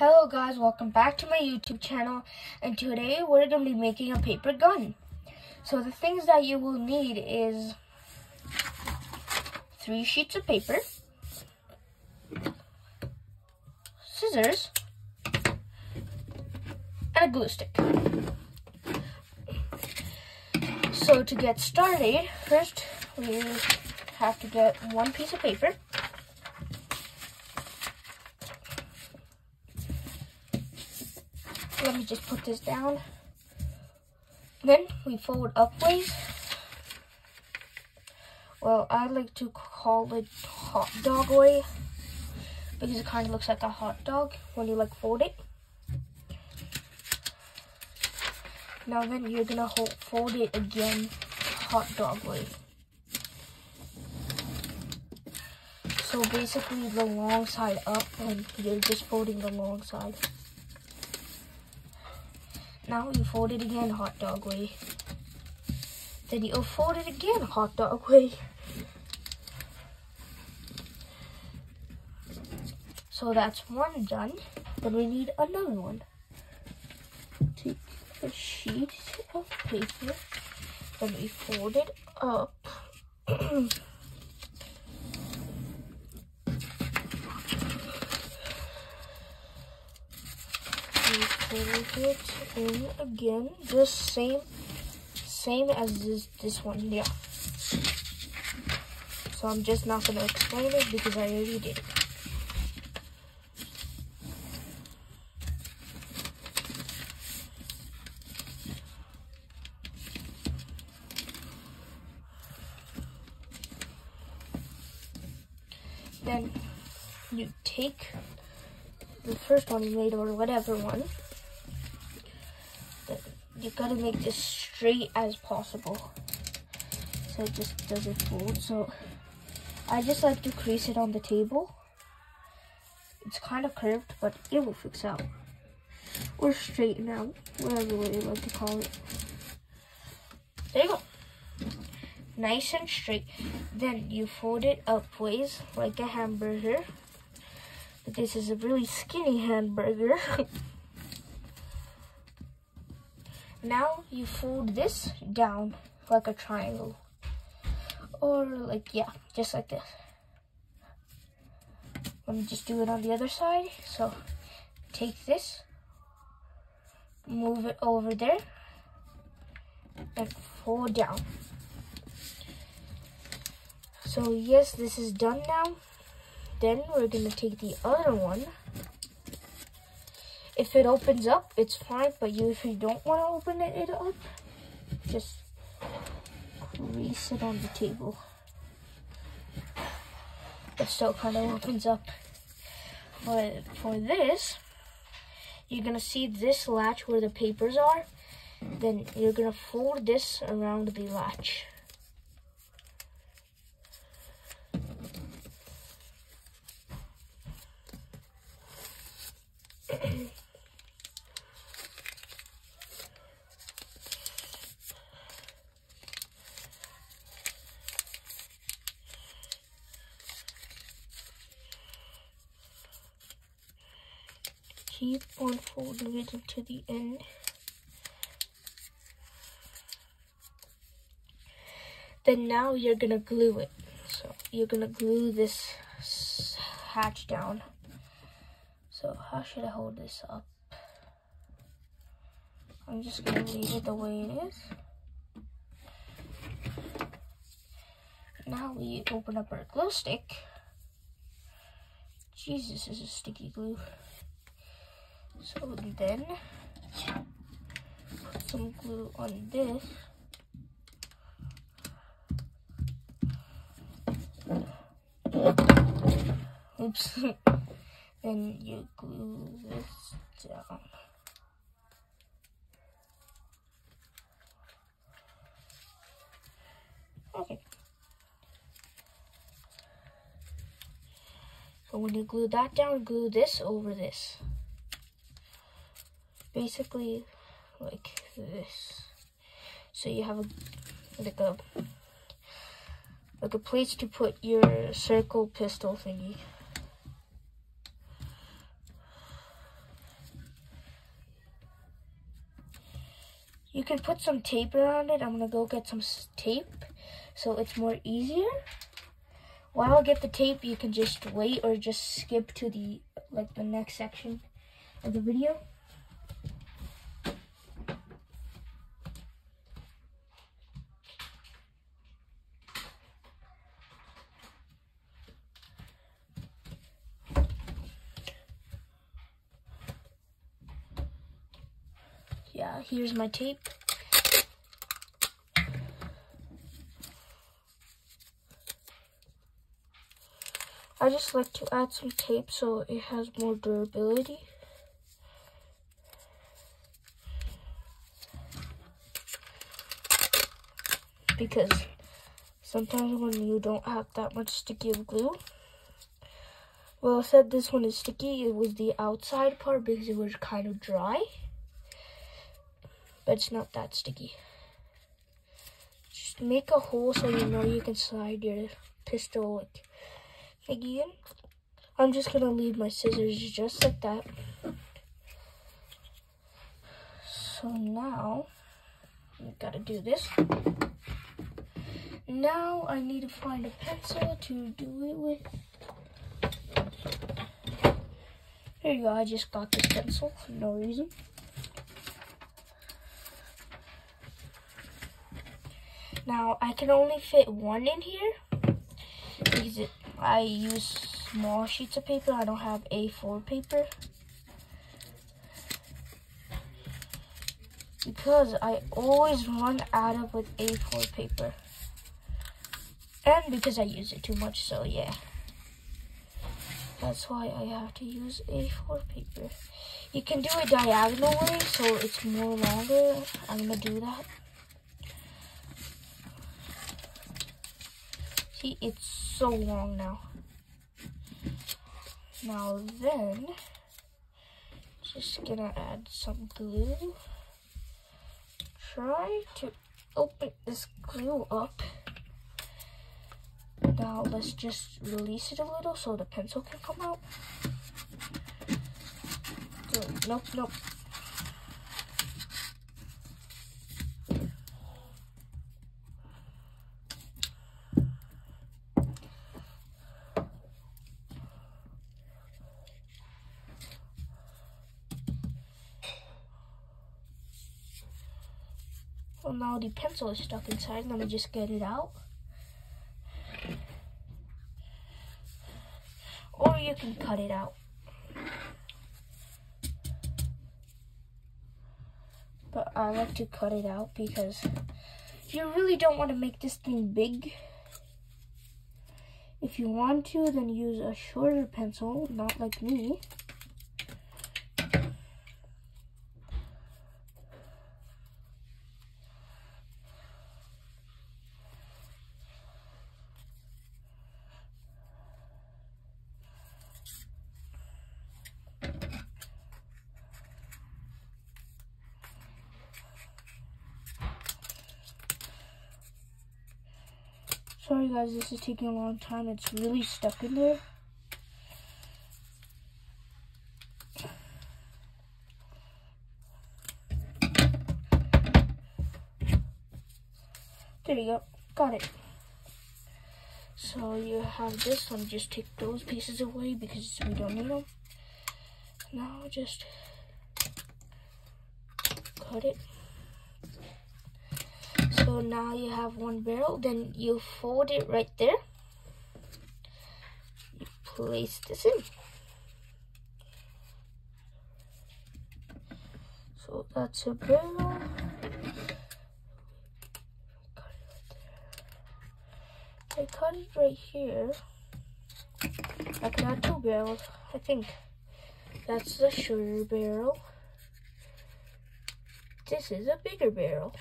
Hello guys, welcome back to my YouTube channel and today we're going to be making a paper gun. So the things that you will need is three sheets of paper, scissors, and a glue stick. So to get started, first we have to get one piece of paper let me just put this down. Then we fold upways. Well, I like to call it hot dog way because it kind of looks like a hot dog when you like fold it. Now then you're gonna hold, fold it again hot dog way. So basically the long side up and you're just folding the long side. Now you fold it again hot dog way. Then you fold it again hot dog way. So that's one done. Then we need another one. Take a sheet of paper. Then we fold it up. put it in again, just same, same as this, this one, yeah. So I'm just not gonna explain it because I already did it. Then you take the first one you made or whatever one you gotta make this straight as possible. So it just doesn't fold. So I just like to crease it on the table. It's kind of curved but it will fix out or straighten out whatever way you like to call it. There you go. Nice and straight. Then you fold it upways like a hamburger. But this is a really skinny hamburger Now you fold this down like a triangle. Or like, yeah, just like this. Let me just do it on the other side. So take this, move it over there, and fold down. So yes, this is done now. Then we're gonna take the other one if it opens up, it's fine, but you, if you don't want to open it, it up, just crease it on the table. It still kind of opens up. But for this, you're going to see this latch where the papers are. Then you're going to fold this around the latch. Keep on folding it into the end. Then now you're gonna glue it. So you're gonna glue this hatch down. So how should I hold this up? I'm just gonna leave it the way it is. Now we open up our glue stick. Jesus, this is a sticky glue. So then, put some glue on this. Oops. then you glue this down. Okay. So when you glue that down, glue this over this basically like this. So you have a, like a like a place to put your circle pistol thingy. You can put some tape around it. I'm gonna go get some tape so it's more easier. While I get the tape, you can just wait or just skip to the like the next section of the video. Yeah, here's my tape. I just like to add some tape so it has more durability. Because sometimes when you don't have that much sticky of glue, well I said this one is sticky, it was the outside part because it was kind of dry. But it's not that sticky. Just make a hole so you know you can slide your pistol like again. I'm just gonna leave my scissors just like that. So now, I gotta do this. Now I need to find a pencil to do it with. There you go, I just got this pencil for no reason. Now I can only fit one in here because it I use small sheets of paper. I don't have A4 paper. Because I always run out of with A4 paper. And because I use it too much, so yeah. That's why I have to use A4 paper. You can do it diagonal way, so it's more longer. I'm gonna do that. See, it's so long now. Now then, just gonna add some glue. Try to open this glue up. Now let's just release it a little so the pencil can come out. Nope, nope. Well, now the pencil is stuck inside. Let me just get it out. Or you can cut it out. But I like to cut it out because you really don't want to make this thing big. If you want to, then use a shorter pencil, not like me. Sorry guys, this is taking a long time. It's really stuck in there. There you go. Got it. So you have this one. Just take those pieces away because we don't need them. Now just cut it. So now you have one barrel, then you fold it right there. You place this in. So that's a barrel. I cut it right here. I could add two barrels, I think. That's the shorter barrel. This is a bigger barrel.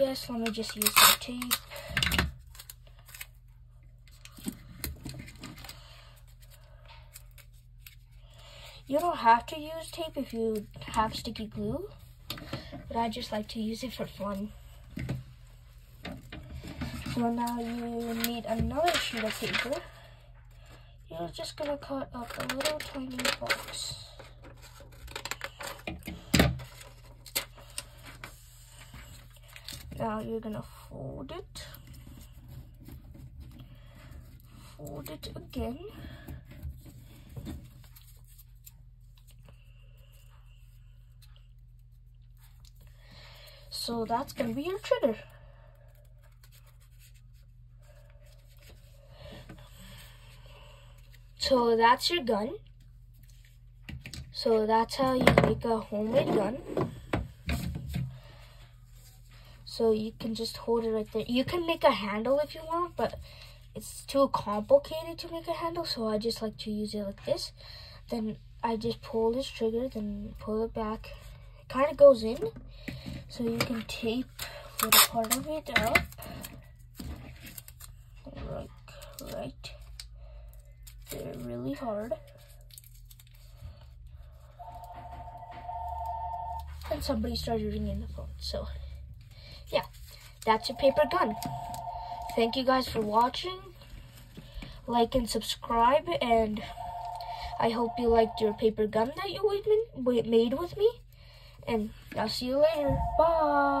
Yes, let me just use the tape. You don't have to use tape if you have sticky glue, but I just like to use it for fun. So now you need another sheet of paper. You're just gonna cut up a little tiny box. Now you're gonna fold it. Fold it again. So that's gonna be your trigger. So that's your gun. So that's how you make a homemade gun. So you can just hold it right there. You can make a handle if you want, but it's too complicated to make a handle. So I just like to use it like this. Then I just pull this trigger, then pull it back. It kind of goes in. So you can tape little part of it up. Like right there really hard. And somebody started ringing the phone. So yeah, that's your paper gun. Thank you guys for watching. Like and subscribe and I hope you liked your paper gun that you made with me. And I'll see you later. Bye.